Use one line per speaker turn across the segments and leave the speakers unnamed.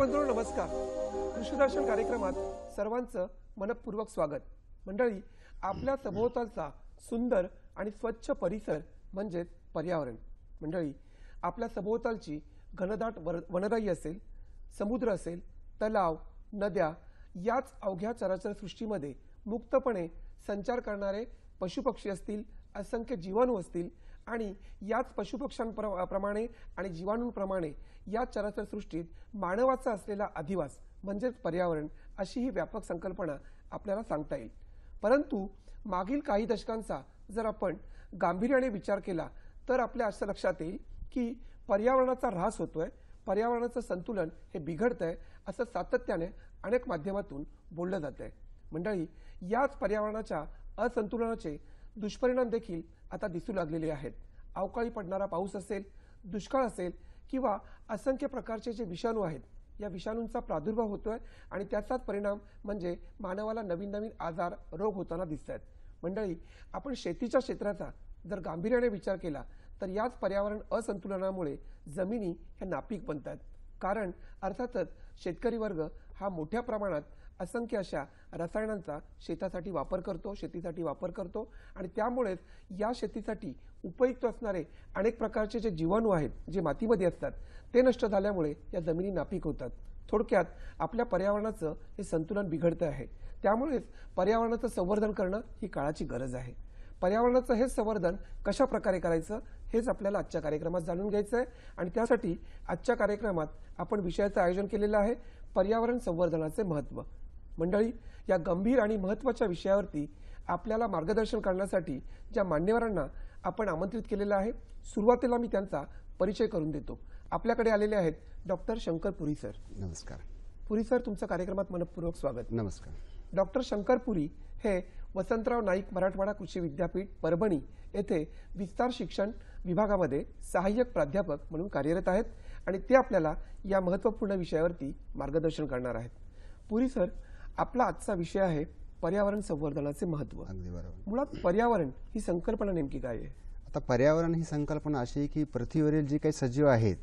बंधू नमस्कार. कृषीदर्शन कार्यक्रमात सर्वांचं मनपूर्वक स्वागत. मंडळी आपल्या सभोवतालचा सुंदर आणि स्वच्छ परिसर म्हणजेच पर्यावरण. मंडळी आपल्या सभोवतालची घनदाट वर- वनराई असेल समुद्र असेल तलाव नद्या याच अवघ्या चराचर सृष्टीमध्ये मुक्तपणे संचार करणारे पशुपक्षी असतील असंख्य जीवाणू असतील आणि याच पशुपक्ष्यांप्रमाणे आणि जीवाणूंप्रमाणे या चराचर सृष्टीत मानवाचा असलेला अधिवास म्हणजेच पर्यावरण अशी ही व्यापक संकल्पना आपल्याला सांगता येईल. परंतु मागील काही दशकांचा जर आपण गांभीर्याने विचार केला तर आपल्या असं लक्षात येईल की पर्यावरणाचा ऱ्हास होतोय पर्यावरणाचं संतुलन हे बिघडतंय असं सातत्याने अनेक माध्यमातून बोललं जात आहे मंडळी याच पर्यावरणाच्या असंतुलनाचे दुष्परिणाम देखील आता दिसू लागलेले आहेत. अवकाळी पडणारा पाऊस असेल दुष्काळ असेल किंवा असंख्य प्रकारचे जे विषाणू आहेत या विषाणूंचा प्रादुर्भाव होतोय आणि त्याचाच परिणाम म्हणजे मानवाला नवीन नवीन आजार रोग होताना दिसत आहेत मंडळी आपण शेतीच्या क्षेत्राचा जर गांभीर्याने विचार केला तर याच पर्यावरण असंतुलनामुळे जमिनी ह्या नापीक बनतात कारण अर्थातच शेतकरी वर्ग हा मोठ्या प्रमाणात असंख्य अशा रसायनांचा शेतासाठी वापर करतो शेतीसाठी वापर करतो आणि त्यामुळेच या शेतीसाठी उपयुक्त असणारे अनेक प्रकारचे जे जीवाणू आहेत जे मातीमध्ये असतात ते नष्ट झाल्यामुळे या जमिनी नापीक होतात. थोडक्यात आपल्या पर्यावरणाचं हे संतुलन बिघडतं आहे. त्यामुळेच पर्यावरणाचं संवर्धन करणं ही काळाची गरज आहे. पर्यावरणाचं हे संवर्धन कशा प्रकारे करायचं हेच आपल्याला आजच्या कार्यक्रमात जाणून घ्यायचं आहे आणि त्यासाठी आजच्या कार्यक्रमात आपण विषयाचं आयोजन केलेलं आहे पर्यावरण संवर्धनाचे महत्त्व. मंडळी या गंभीर आणि महत्त्वाच्या विषयावरती आपल्याला मार्गदर्शन करण्यासाठी ज्या मान्यवरांना आपण आमंत्रित केलेलं आहे सुरुवातीला मी त्यांचा परिचय करून देतो. आपल्याकडे आलेले आहेत डॉक्टर शंकर पुरी सर.
नमस्कार.
पुरी सर तुमचं कार्यक्रमात मनपूर्वक स्वागत.
नमस्कार.
डॉक्टर शंकर पुरी हे वसंतराव नाईक मराठवाडा कृषी विद्यापीठ परभणी येथे विस्तार शिक्षण विभागामध्ये सहाय्यक प्राध्यापक म्हणून कार्यरत आहेत आणि ते आपल्याला या महत्त्वपूर्ण विषयावरती मार्गदर्शन करणार आहेत. पुरी सर आपला आजचा विषय आहे पर्यावरण संवर्धनाचे महत्त्व.
अगदी बरोबर.
मुळात पर्यावरण ही संकल्पना नेमकी काय आहे?
आता पर्यावरण ही संकल्पना अशी आहे की पृथ्वीवरील जी काही सजीव आहेत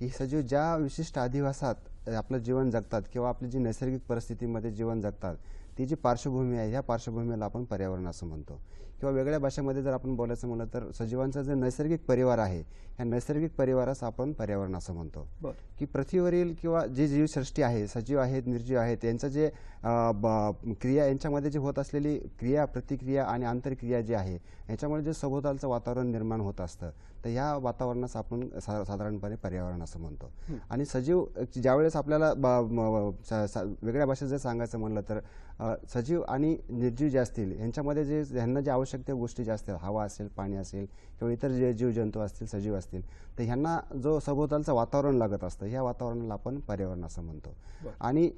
ही. सजीव ज्या विशिष्ट अधिवासात आपलं जीवन जगतात किंवा आपली जी नैसर्गिक परिस्थितीमध्ये जीवन जगतात ती जी पार्श्वभूमी आहे ह्या पार्श्वभूमीला आपण पर्यावरण असं म्हणतो. किंवा वेगळ्या भाषेमध्ये जर आपण बोलायचं म्हणलं तर सजीवांचा जो नैसर्गिक परिवार आहे ह्या नैसर्गिक परिवारास आपण पर्यावरण असं म्हणतो. की पृथ्वीवरील किंवा जी जीवसृष्टी आहे सजीव आहेत निर्जीव आहेत यांचं जे क्रिया यांच्यामध्ये जे होत असलेली क्रिया प्रतिक्रिया आणि आंतरक्रिया जी आहे याच्यामुळे जे सभोवतालचं वातावरण निर्माण होत असतं. तर ह्या वातावरणास आपण सा साधारणपणे पर्यावरण असं म्हणतो. आणि सजीव ज्यावेळेस आपल्याला वेगळ्या भाषेत जर सांगायचं म्हणलं तर सजीव आणि निर्जीव जे असतील यांच्यामध्ये जे ह्यांना जे आवश्यक त्या गोष्टी ज्या असतील हवा असेल पाणी असेल किंवा इतर जे जीवजंतू असतील सजीव असतील तर ह्यांना जो सभोवतालचं वातावरण लागत असतं ह्या वातावरणाला आपण पर्यावरण असं म्हणतो. आणि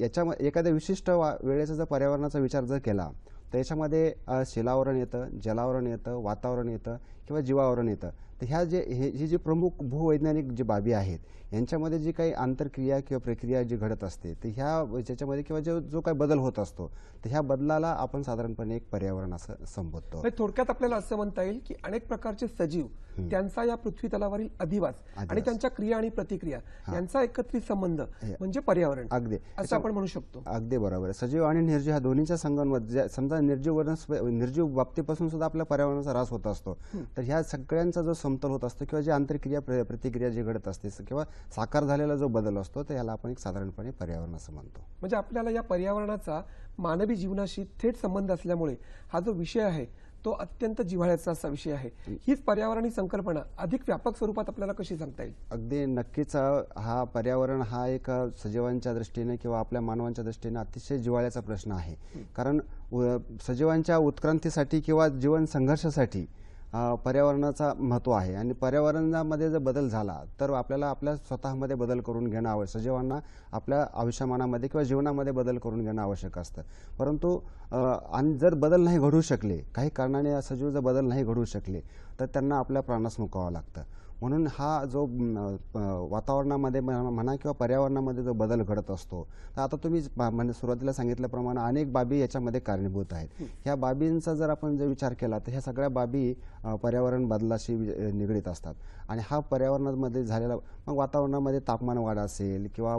याच्यामध्ये एखाद्या विशिष्ट वा वेळेचा जर पर्यावरणाचा विचार जर केला तर याच्यामध्ये शिलावरण येतं जलावरण येतं वातावरण येतं किंवा जीवावरण येतं. तर ह्या जे हे जी प्रमुख भूवैज्ञानिक जी बाबी आहेत यांच्यामध्ये जी काही आंतरक्रिया किंवा प्रक्रिया जी घडत असते तर ह्या ज्याच्यामध्ये किंवा जो जो काही बदल होत असतो तर ह्या बदलाला आपण साधारणपणे एक पर्यावरण असं संबोधतो.
थोडक्यात आपल्याला असं म्हणता येईल की अनेक प्रकारचे सजीव त्यांचा या पृथ्वी तलावरील अधिवास आणि. त्यांच्या क्रिया आणि प्रतिक्रिया यांचा एकत्रित संबंध म्हणजे पर्यावरण.
अगदी.
असं आपण म्हणू शकतो.
अगदी बरोबर. सजीव आणि निर्जीव ह्या दोन्हीच्या संगमत ज्या- समजा निर्जीव निर्जीव बाबतीपासून सुद्धा आपल्या पर्यावरणाचा ह्रास होत असतो. तर ह्या सगळ्यांचा जो समतोल होत असतो किंवा जी आंतरक्रिया प्र- प्रतिक्रिया जी घडत असते किंवा साकार झालेला जो बदल असतो तर ह्याला आपण एक साधारणपणे पर्यावरण असं म्हणतो.
म्हणजे आपल्याला या पर्यावरणाचा मानवी जीवनाशी थेट संबंध असल्यामुळे हा जो विषय आहे तो अत्यंत जिव्हाळ्याचा असा विषय आहे. हीच पर्यावरण ही संकल्पना अधिक व्यापक स्वरूपात आपल्याला कशी सांगता येईल?
अगदी नक्कीच हा पर्यावरण हा एक सजीवांच्या दृष्टीने किंवा आपल्या मानवांच्या दृष्टीने अतिशय जिव्हाळ्याचा प्रश्न आहे. कारण सजीवांच्या उत्क्रांतीसाठी किंवा जीवन संघर्षासाठी पर्यावरणाचा महत्त्व आहे. आणि पर्यावरणामध्ये जर बदल झाला तर आपल्याला आपल्या स्वतःमध्ये बदल करून घेणं आवश्यक सजीवांना आपल्या आयुष्यमानामध्ये किंवा जीवनामध्ये बदल करून घेणं आवश्यक असतं. परंतु आणि जर बदल नाही घडू शकले काही कारणाने सजीव जर बदल नाही घडू शकले तर त्यांना आपल्या प्राणास मुकावं लागतं. म्हणून हा जो वातावरणामध्ये म्हणा म्हणा किंवा पर्यावरणामध्ये जो बदल घडत असतो तर आता तुम्ही म्हणजे सुरुवातीला सांगितल्याप्रमाणे अनेक बाबी याच्यामध्ये कारणीभूत आहेत. ह्या बाबींचा जर आपण जर विचार केला तर ह्या सगळ्या बाबी पर्यावरण बदलाशी निगडीत असतात. आणि हा पर्यावरणामध्ये झालेला मग वातावरणामध्ये तापमान वाढ असेल किंवा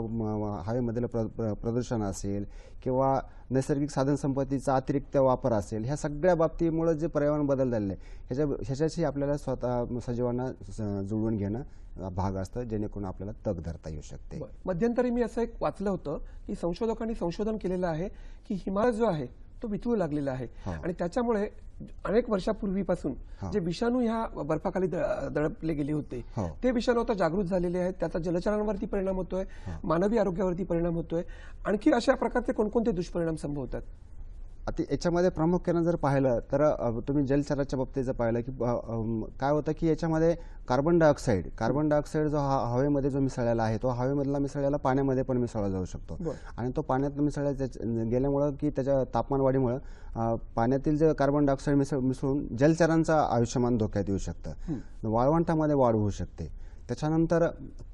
हवेमधलं प्र- प्रदूषण असेल किंवा नैसर्गिक साधनसंपत्तीचा अतिरिक्त वापर असेल ह्या सगळ्या बाबतीमुळे जे पर्यावरण बदल झालेलं आहे ह्याच्या ह्याच्याशी आपल्याला स्वतः सजीवांना जुळवून घेणं भाग असतं जेणेकरून आपल्याला तग धरता येऊ शकते.
मध्यंतरी मी असं एक वाचलं होतं की संशोधकांनी संशोधन केलेलं आहे की हिमालय जो आहे तो वितळू लागलेला आहे
हो.
आणि त्याच्यामुळे अनेक वर्षापूर्वीपासून. जे विषाणू ह्या बर्फाखाली दडपले गेले होते
हो.
ते विषाणू आता जागृत झालेले आहेत त्याचा जलचरांवरती परिणाम होतोय मानवी आरोग्यावरती परिणाम होतोय आणखी अशा प्रकारचे कोणकोणते दुष्परिणाम संभवतात
आता याच्यामध्ये प्रामुख्यानं जर पाहिलं तर तुम्ही जलचराच्या बाबतीत जर पाहिलं की काय होतं की याच्यामध्ये कार्बन डायऑक्साईड कार्बन डायऑक्साईड जो हा हवेमध्ये जो मिसळलेला आहे तो हवेमधला मिसळलेला पाण्यामध्ये पण मिसळला जाऊ शकतो. आणि तो पाण्यात मिसळल्या त्याच्या- गेल्यामुळं की त्याच्या तापमान वाढीमुळं अ, पाण्यातील जे कार्बन डायऑक्साईड मिसळ मिसळून जलचरांचं आयुष्यमान धोक्यात येऊ शकतं. वाळवंटामध्ये वाढ होऊ शकते. त्याच्यानंतर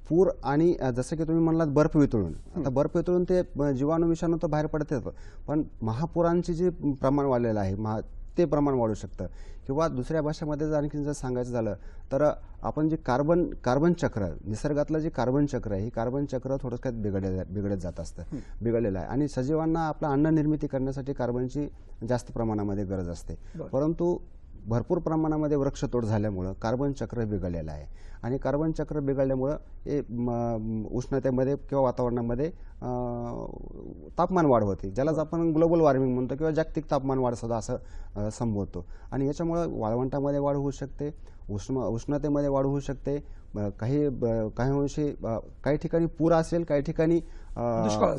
पूर आणि जसं की तुम्ही म्हणलात बर्फ वितळून. आता बर्फ वितळून ते जीवाणू विषाणू तर बाहेर पडतात पण महापुरांचे जे प्रमाण वाढलेलं आहे महा ते प्रमाण वाढू शकतं. किंवा दुसऱ्या भाषेमध्ये जर आणखी जर सांगायचं झालं तर आपण जे कार्बन कार्बन चक्र निसर्गातलं जे कार्बन चक्र आहे हे कार्बन चक्र थोडक्यात बिघडले बिघडत जात असतं बिघडलेलं आहे. आणि सजीवांना आपलं अन्न निर्मिती करण्यासाठी कार्बनची जास्त प्रमाणामध्ये गरज असते. परंतु भरपूर प्रमाणामध्ये वृक्षतोड झाल्यामुळं कार्बन चक्र बिघडलेलं आहे. आणि कार्बन चक्र बिघडल्यामुळं हे उष्णतेमध्ये किंवा वातावरणामध्ये तापमान वाढ होते. ज्यालाच आपण ग्लोबल वॉर्मिंग म्हणतो किंवा जागतिक तापमान वाढ सुद्धा असं संबोधतो. आणि याच्यामुळं वाळवंटामध्ये वाढ होऊ शकते उष्ण उष्णतेमध्ये वाढ होऊ शकते काही काही अंशी काही ठिकाणी पूर असेल काही ठिकाणी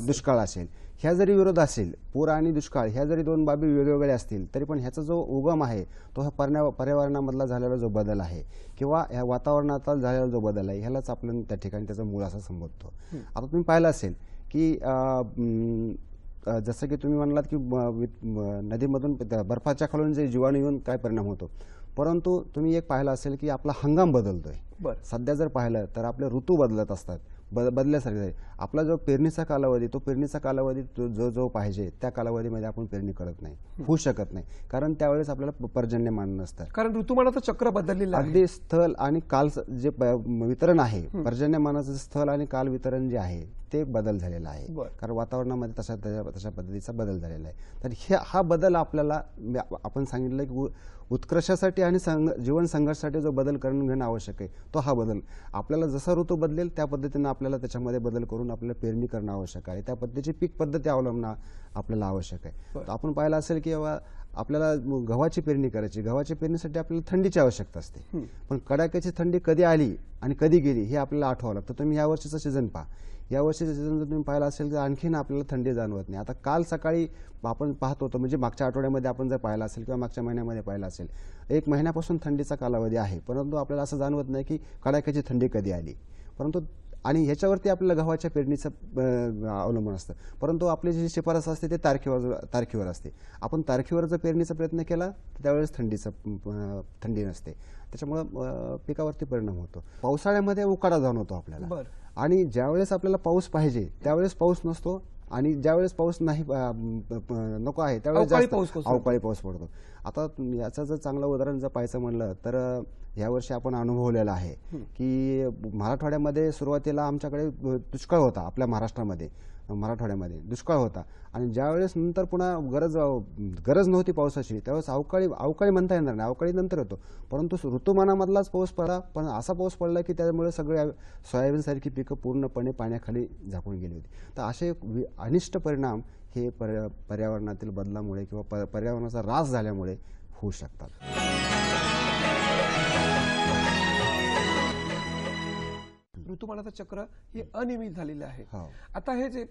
दुष्काळ असेल.
ह्या जरी विरोध असेल पूर आणि दुष्काळ ह्या जरी दोन बाबी वेगवेगळ्या असतील तरी पण ह्याचा जो उगम आहे तो हा पर्या पर्यावरणामधला झालेला जो बदल आहे किंवा ह्या वातावरणाचा झालेला जो बदल आहे ह्यालाच आपण त्या ठिकाणी त्याचं मूळ असं संबोधतो. आता तुम्ही पाहिलं असेल की जसं की तुम्ही म्हणालात की नदीमधून बर्फाच्या खालून जे जीवाणू येऊन काय परिणाम होतो? परंतु तुम्ही एक पाहिलं असेल की आपला हंगाम बदलतोय.
बरं.
सध्या जर पाहिलं तर आपले ऋतू बदलत असतात. बद बदल्यासारखे आहे. आपला जो पेरणीचा कालावधी तो पेरणीचा कालावधी जो जो पाहिजे त्या कालावधीमध्ये आपण पेरणी करत नाही. होऊ शकत नाही. कारण त्यावेळेस आपल्याला पर्जन्यमान नसतं
कारण ऋतुमानाचं चक्र बदललेलं आहे.
अगदी स्थल आणि काल जे वितरण आहे पर्जन्यमानाचं स्थल आणि काल वितरण जे आहे ते बदल झालेलं आहे. कारण वातावरणामध्ये तशा तशा पद्धतीचा बदल झालेला आहे. तर हे हा बदल आपल्याला आपण सांगितलं की उत्कर्षासाठी आणि संघ जीवन संघर्षासाठी जो बदल करून घेणं आवश्यक आहे तो हा बदल. आपल्याला जसा ऋतू बदलेल त्या पद्धतीनं आपल्याला त्याच्यामध्ये बदल करून आपल्याला पेरणी करणं आवश्यक आहे. त्या पद्धतीची पीक पद्धती अवलंबणं आपल्याला आवश्यक आहे. आपण पाहिलं असेल की बाबा आपल्याला गव्हाची पेरणी करायची. गव्हाची पेरणीसाठी आपल्याला थंडीची आवश्यकता असते. पण कडाक्याची थंडी कधी आली आणि कधी गेली हे आपल्याला आठवावं लागतं. तुम्ही या वर्षीचं सीझन पहा. या सीझन जर तुम्ही पाहिलं असेल तर आणखीन आपल्याला थंडी जाणवत नाही. आता काल सकाळी आपण पाहत होतो म्हणजे मागच्या आठवड्यामध्ये आपण जर पाहिलं असेल किंवा मागच्या महिन्यामध्ये पाहिलं असेल एक महिन्यापासून थंडीचा कालावधी आहे. परंतु आपल्याला असं जाणवत नाही की कडाक्याची थंडी कधी आली. परंतु आणि ह्याच्यावरती आपल्याला गव्हाच्या पेरणीचं अवलंबून असतं. परंतु आपली जी शिफारस असते ते तारखेवर तारखेवर असते. आपण तारखेवर जर पेरणीचा प्रयत्न केला तर त्यावेळेस थंडीचं थंडी नसते. त्याच्यामुळं पिकावरती परिणाम होतो. पावसाळ्यामध्ये उकाडा जाणवतो आपल्याला.
बरं.
आणि ज्यावेळेस आपल्याला पाऊस पाहिजे त्यावेळेस पाऊस नसतो आणि ज्यावेळेस पाऊस नाही नको आहे त्यावेळेस जास्त. अवकाळी पाऊस पडतो. आता याचं जर चांगलं उदाहरण जर पाहायचं म्हणलं तर यावर्षी आपण अनुभवलेलं आहे की मराठवाड्यामध्ये सुरुवातीला आमच्याकडे दुष्काळ होता आपल्या महाराष्ट्रामध्ये. मराठवाड्यामध्ये. दुष्काळ होता. आणि ज्यावेळेस नंतर पुन्हा गरज गरज नव्हती पावसाची त्यावेळेस अवकाळी अवकाळी म्हणता येणार नाही. अवकाळी नंतर येतो परंतु ऋतुमानामधलाच पाऊस पडला पण असा पाऊस पडला की त्यामुळे सगळ्या सोयाबीनसारखी पिकं पूर्णपणे पाण्याखाली झाकून गेली होती. तर असे वि- अनिष्ट परिणाम हे पर्या पर्यावरणातील बदलामुळे किंवा प- पर्यावरणाचा ऱ्हास झाल्यामुळे होऊ शकतात.
ऋतुमानाचं चक्र हे अनियमित झालेलं आहे.
हो.
आता हे जे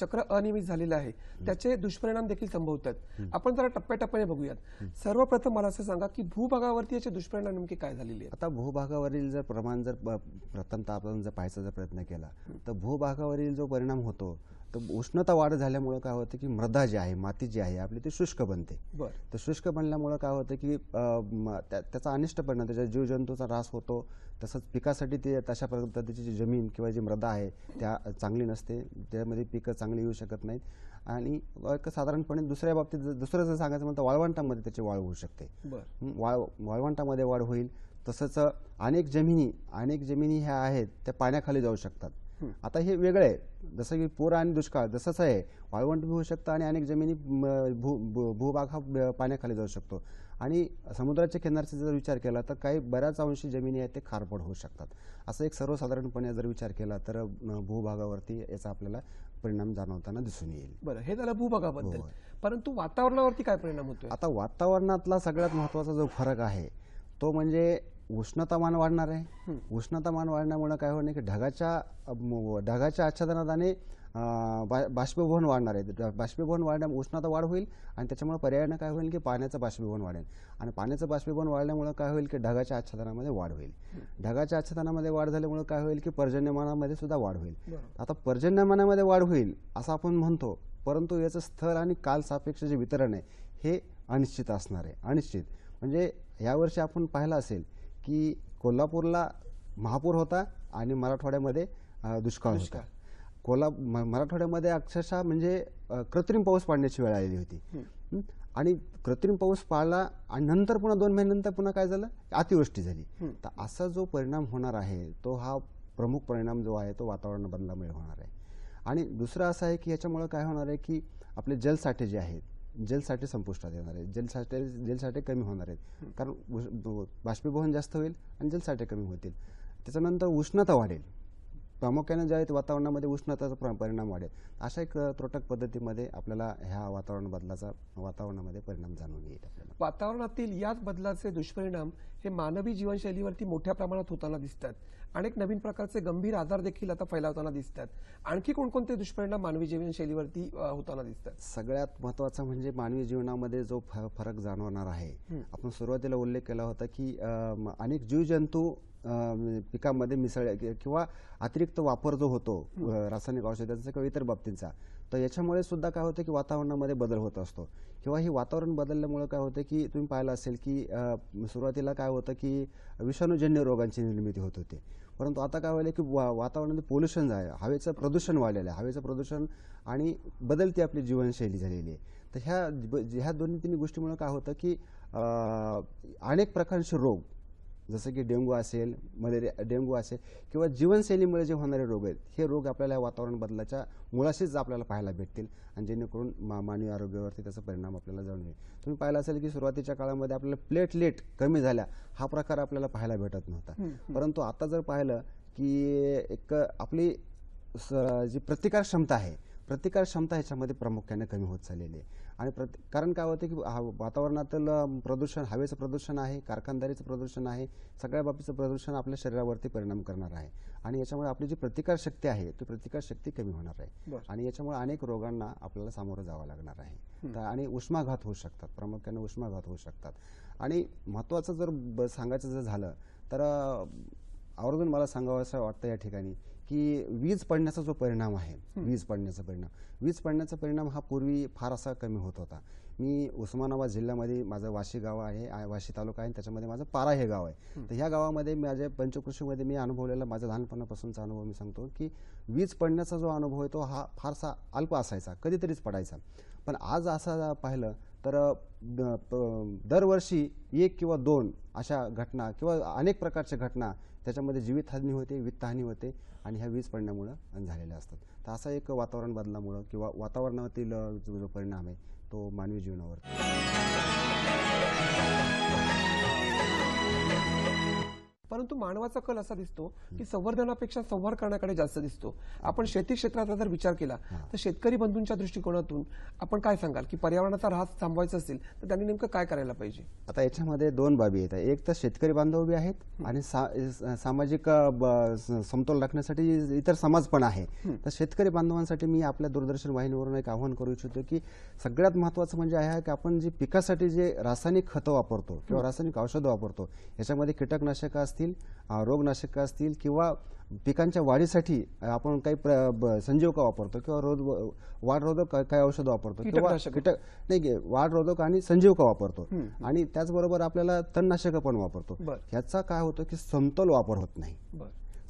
चक्र अनियमित झालेलं आहे त्याचे दुष्परिणाम देखील संभवतात. आपण जरा टप्प्याटप्प्याने बघूयात. सर्वप्रथम मला असं सांगा की भूभागावरती याचे दुष्परिणाम नेमके काय झालेले
आता भूभागावरील जर प्रमाण जर प्रथमतः आपण जर पाहायचा जर प्रयत्न केला तर भूभागावरील जो परिणाम होतो तर उष्णता वाढ झाल्यामुळं काय होतं की मृदा जी आहे माती जी आहे आपली ती शुष्क बनते.
बर.
तर शुष्क बनल्यामुळं काय होतं की त्याचा अनिष्ट परिणाम त्याच्या जीवजंतूचा ऱ्हास होतो. तसंच पिकासाठी ते तशा पद्धतीची जी जमीन किंवा जी मृदा आहे त्या चांगली नसते. त्यामध्ये पिकं चांगली येऊ शकत नाहीत. आणि एक साधारणपणे दुसऱ्या बाबतीत जर- दुसरं जर सांगायचं म्हणतं वाळवंटामध्ये त्याची वाढ होऊ शकते. वाळ वाळवंटामध्ये वाढ होईल. तसंच अनेक जमिनी अनेक जमिनी ह्या आहेत त्या पाण्याखाली जाऊ शकतात. आता हे वेगळं आहे जसं की पूर आणि दुष्काळ जसंच आहे वाळवंट बी होऊ शकतं आणि अनेक जमिनी भू भूभाग हा पाण्याखाली जाऊ शकतो. आणि समुद्राच्या किनारचा जर विचार केला तर काही बऱ्याच अंशी जमिनी आहेत ते खारपड होऊ शकतात. असं एक सर्वसाधारणपणे जर विचार केला तर भूभागावरती याचा आपल्याला परिणाम जाणवताना दिसून येईल.
बरं हे झालं भूभागाबद्दल. परंतु वातावरणावरती काय परिणाम होतोय?
आता वातावरणातला सगळ्यात महत्त्वाचा जो फरक आहे तो म्हणजे उष्णतामान वाढणार आहे. उष्णतामान वाढण्यामुळे काय होणार की ढगाच्या ढगाच्या आच्छादनात आणि बा- बाष्पीभवन वाढणार आहे. बाष्पीभवन वाढण्यामुळे उष्णता वाढ होईल आणि त्याच्यामुळे पर्यायानं काय होईल की पाण्याचं बाष्पीभवन वाढेल. आणि पाण्याचं बाष्पीभवन वाढल्यामुळे काय होईल की ढगाच्या आच्छादनामध्ये वाढ होईल. ढगाच्या आच्छादनामध्ये वाढ झाल्यामुळे काय होईल की पर्जन्यमानामध्ये सुद्धा वाढ होईल. आता पर्जन्यमानामध्ये वाढ होईल असं आपण म्हणतो परंतु याचं स्थळ आणि काल सापेक्ष जे वितरण आहे हे अनिश्चित असणार आहे. अनिश्चित. म्हणजे यावर्षी आपण पाहिलं असेल की कोल्हापूरला महापूर होता आणि मराठवाड्यामध्ये दुष्काळ होता. कोल्हा म- मराठवाड्यामध्ये अक्षरशः म्हणजे कृत्रिम पाऊस पडण्याची वेळ आलेली होती? आणि कृत्रिम पाऊस पाळला आणि नंतर पुन्हा दोन महिन्यानंतर पुन्हा काय झालं? अतिवृष्टी झाली. तर असा जो परिणाम होणार आहे तो हा प्रमुख परिणाम जो आहे तो वातावरण बदलामुळे होणार आहे. आणि दुसरं असं आहे की याच्यामुळे काय होणार आहे की आपले जलसाठे जे आहेत जलसाठे संपुष्टात येणार आहे जलसाठे जलसाठे कमी होणार आहेत. कारण बाष्पीभवन जास्त होईल आणि जलसाठे कमी होतील. त्याच्यानंतर उष्णता वाढेल. प्रामुख्याने जे आहेत वातावरणामध्ये उष्णताचा प्र- परिणाम वाढेल. अशा एक त्रोटक पद्धतीमध्ये आपल्याला ह्या वातावरण बदलाचा वातावरणामध्ये परिणाम जाणून येईल
वातावरणातील याच बदलाचे दुष्परिणाम हे मानवी जीवनशैलीवरती मोठ्या प्रमाणात होताना दिसतात. अनेक नवीन प्रकारचे गंभीर आजार देखील आता फैलावताना दिसतात. आणखी कोणकोणते दुष्परिणाम मानवी जीवनशैलीवरती होताना दिसतात?
सगळ्यात महत्त्वाचा म्हणजे मानवी जीवनामध्ये जो फरक जाणवणार आहे. आपण सुरुवातीला उल्लेख केला होता की अनेक जीवजंतू पिकामध्ये मिसळ किंवा अतिरिक्त वापर जो होतो रासायनिक औषधांचा किंवा इतर बाबतींचा तर याच्यामुळे सुद्धा काय होतं की वातावरणामध्ये बदल होत असतो. किंवा ही वातावरण बदलल्यामुळे काय होतं की तुम्ही पाहिलं असेल की सुरुवातीला काय होतं की विषाणूजन्य रोगांची निर्मिती होत होती. परंतु आता काय व्हायला की वा वातावरणामध्ये पोल्युशन आहे हवेचं प्रदूषण वाढलेलं आहे. हवेचं प्रदूषण आणि बदलती आपली जीवनशैली झालेली आहे. तर ह्या ब- ह्या दोन्ही तिन्ही गोष्टीमुळे काय होतं की अनेक प्रकारचे रोग जसं की डेंगू असेल मलेरिया डेंगू असेल किंवा जीवनशैलीमुळे जे होणारे रोग आहेत हे रोग आपल्याला या वातावरण बदलाच्या मुळाशीच आपल्याला पाहायला भेटतील आणि जेणेकरून मा मानवी आरोग्यावरती त्याचा परिणाम आपल्याला जाणून येईल तुम्ही पाहिलं असेल की सुरुवातीच्या काळामध्ये आपल्याला प्लेटलेट कमी झाल्या हा प्रकार आपल्याला पाहायला भेटत नव्हता. परंतु आता जर पाहिलं की एक आपली स- जी प्रतिकार क्षमता आहे प्रतिकार क्षमता ह्याच्यामध्ये प्रामुख्याने कमी होत चाललेली आहे. आणि प्रति कारण काय होतं की हा- वातावरणातील प्रदूषण हवेचं प्रदूषण आहे कारखानदारीचं प्रदूषण आहे सगळ्या बाबतीचं प्रदूषण आपल्या शरीरावरती परिणाम करणार आहे. आणि याच्यामुळे आपली जी प्रतिकार शक्ती आहे ती प्रतिकार शक्ती कमी होणार आहे. आणि याच्यामुळे अनेक रोगांना आपल्याला सामोरं जावं लागणार आहे. तर आणि उष्माघात होऊ शकतात प्रामुख्याने उष्माघात होऊ शकतात. आणि महत्त्वाचं जर सांगायचं जर झालं तर आवर्जून मला सांगावं असं वाटतं या ठिकाणी की वीज पडण्याचा जो परिणाम आहे वीज पडण्याचा परिणाम. वीज पडण्याचा परिणाम हा पूर्वी फार असा कमी होत होता. मी उस्मानाबाद जिल्ह्यामध्ये माझं वाशी गाव आहे वाशी तालुका आहे त्याच्यामध्ये माझं पारा हे गाव आहे. तर ह्या गावामध्ये माझ्या पंचकृषीमध्ये मी अनुभवलेला माझा लहानपणापासूनचा अनुभव मी सांगतो की वीज पडण्याचा जो अनुभव आहे तो हा फारसा अल्प असायचा कधीतरीच पडायचा. पण आज असं पाहिलं तर प- दरवर्षी एक किंवा दोन अशा घटना किंवा अनेक प्रकारच्या घटना त्याच्यामध्ये जीवितहानी होते वित्तहानी होते आणि ह्या वीज पडण्यामुळं झालेल्या असतात. तर असा एक वातावरण बदलामुळं किंवा वातावरणातील जो जो परिणाम आहे तो मानवी जीवनावर.
परंतु मानवाचा कल असा दिसतो की संवर्धनापेक्षा संहार करण्याकडे जास्त दिसतो. आपण शेती क्षेत्राचा जर विचार केला तर शेतकरी बंधूंच्या दृष्टिकोनातून आपण काय सांगाल की पर्यावरणाचा ऱ्हास थांबवायचा असेल तर त्यांनी नेमकं काय करायला पाहिजे?
आता याच्यामध्ये दोन बाबी आहेत. एक तर शेतकरी बांधव बी आहेत आणि सामाजिक समतोल राखण्यासाठी इतर समाज पण आहे. तर शेतकरी बांधवांसाठी मी आपल्या दूरदर्शन वाहिनीवरून एक आवाहन करू इच्छितो की सगळ्यात महत्त्वाचं म्हणजे आहे की आपण जे पिकासाठी जे रासायनिक खतं वापरतो किंवा रासायनिक औषधं वापरतो याच्यामध्ये कीटकनाशकं असतील अ, रोगनाशकं असतील किंवा पिकांच्या वाढीसाठी आपण काही प्र- संजीवका वापरतो किंवा रोध वाढ रोधक काय- काही औषधं वापरतो किंवा. कीटक नाही गे- वाढ रोधक आणि संजीवका वापरतो. आणि त्याचबरोबर आपल्याला तणनाशकं पण वापरतो. ह्याचा काय होतं की समतोल वापर होत नाही.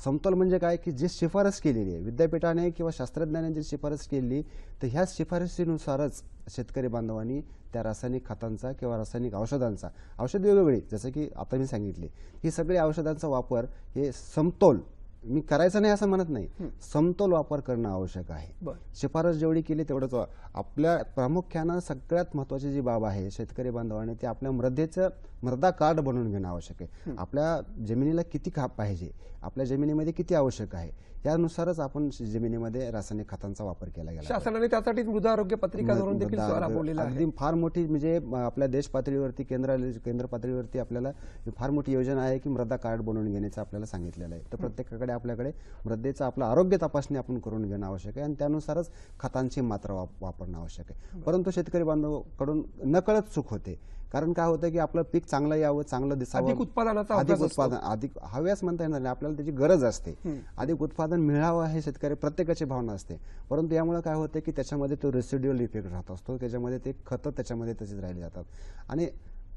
समतोल म्हणजे काय? की जी शिफारस केलेली आहे विद्यापीठाने किंवा शास्त्रज्ञाने जी शिफारस केली तर ह्या शिफारसीनुसारच शेतकरी बांधवांनी त्या रासायनिक खतांचा किंवा रासायनिक औषधांचा औषध वेगवेगळी जसं की आता मी सांगितले ही सगळी औषधांचा वापर हे समतोल मी करायचं नाही असं म्हणत नाही. समतोल वापर करणं आवश्यक आहे. शिफारस जेवढी केली तेवढंच आपल्या प्रामुख्यानं सगळ्यात महत्वाची जी बाब आहे शेतकरी बांधवांनी ते आपल्या मृदेचं मृदा कार्ड बनवून घेणं आवश्यक आहे. आपल्या जमिनीला किती खाप पाहिजे? आपल्या जमिनीमध्ये किती आवश्यक आहे? यानुसारच आपण जमिनीमध्ये रासायनिक खतांचा वापर केला गेला.
शासनाने त्यासाठी मृदा आरोग्य पत्रिका धोरण देखील राबवलेलं
अगदी फार मोठी म्हणजे आपल्या देश पातळीवरती केंद्र केंद्र पातळीवरती आपल्याला फार मोठी योजना आहे की मृदा कार्ड बनवून घेण्याचं आपल्याला सांगितलेलं आहे. तर प्रत्येकाकडे आपल्याकडे मृदेचं आपलं आरोग्य तपासणी आपण करून घेणं आवश्यक आहे आणि त्यानुसारच खतांची मात्रा वाप- वापरणं आवश्यक आहे. परंतु शेतकरी बांधवाकडून नकळत चूक होते. कारण काय होतं की आपलं पीक चांगलं यावं चांगलं दिसावं.
अधिक उत्पादनाचा
अधिक. उत्पादन अधिक हव्यास म्हणता येणार नाही. आपल्याला त्याची गरज असते. अधिक उत्पादन मिळावं हे शेतकरी प्रत्येकाची भावना असते. परंतु यामुळे काय होतं की त्याच्यामध्ये तो रेसिड्युअल इफेक्ट राहत असतो. त्याच्यामध्ये ते खतं त्याच्यामध्ये तसेच राहिले जातात. आणि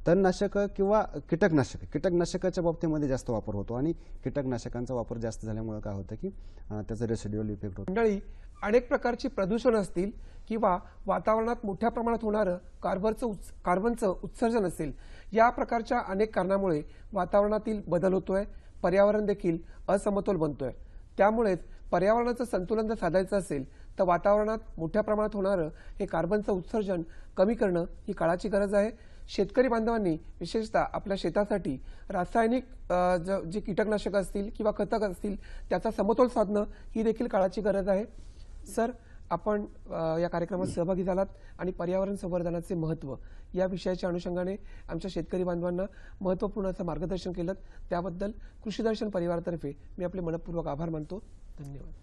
तणनाशक किंवा कीटकनाशक कीटकनाशकाच्या बाबतीमध्ये जास्त वापर होतो. आणि कीटकनाशकांचा वापर जास्त झाल्यामुळे काय होतं की त्याचा रेसिड्युअल इफेक्ट होतो.
मंडळी अनेक प्रकारची प्रदूषण असतील किंवा वातावरणात मोठ्या प्रमाणात होणारं कार्बनचं उत्स कार्बनचं उत्सर्जन असेल या प्रकारच्या अनेक कारणामुळे वातावरणातील बदल होतोय पर्यावरण देखील असमतोल बनतोय. त्यामुळेच पर्यावरणाचं संतुलन जर साधायचं असेल तर वातावरणात मोठ्या प्रमाणात होणारं हे कार्बनचं उत्सर्जन कमी करणं ही काळाची गरज आहे. शेतकरी बांधवांनी विशेषतः आपल्या शेतासाठी रासायनिक जे कीटकनाशक असतील किंवा खतक असतील त्याचा समतोल साधणं ही देखील काळाची गरज आहे. सर आपण या कार्यक्रमात सहभागी झालात आणि पर्यावरण संवर्धनाचे महत्त्व या विषयाच्या अनुषंगाने आमच्या शेतकरी बांधवांना महत्त्वपूर्ण असं मार्गदर्शन केलं. त्याबद्दल कृषी दर्शन परिवारातर्फे मी आपले मनपूर्वक आभार मानतो. धन्यवाद.